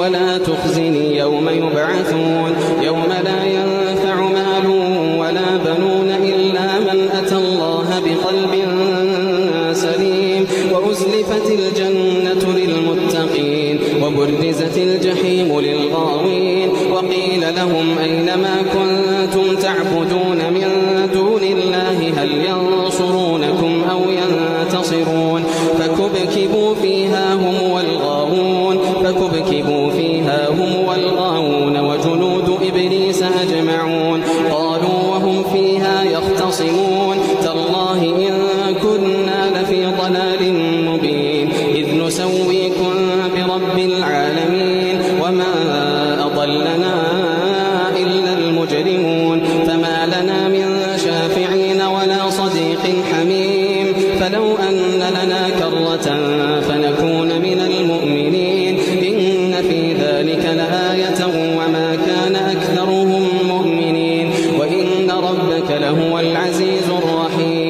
ولا تخزني يوم يبعثون يوم لا ينفع مال ولا بنون إلا من أتى الله بقلب سليم وأزلفت الجنة للمتقين وبرزت الجحيم للغاوين وقيل لهم أين ما كنتم تعبدون من دون الله هل ينصرونكم أو ينتصرون فكبكبوا فيها هم فكبكبوا فيها هم والغاوون وجنود إبليس أجمعون. قالوا وهم فيها يختصمون. تالله إن كنا لفي ضلال مبين. إذ نسويكم برب العالمين. وما أضلنا إلا المجرمون. فما لنا من شافعين ولا صديق حميم. فلو أن لنا كرة لآية وما كان أكثرهم مؤمنين. وإن ربك لهو العزيز الرحيم.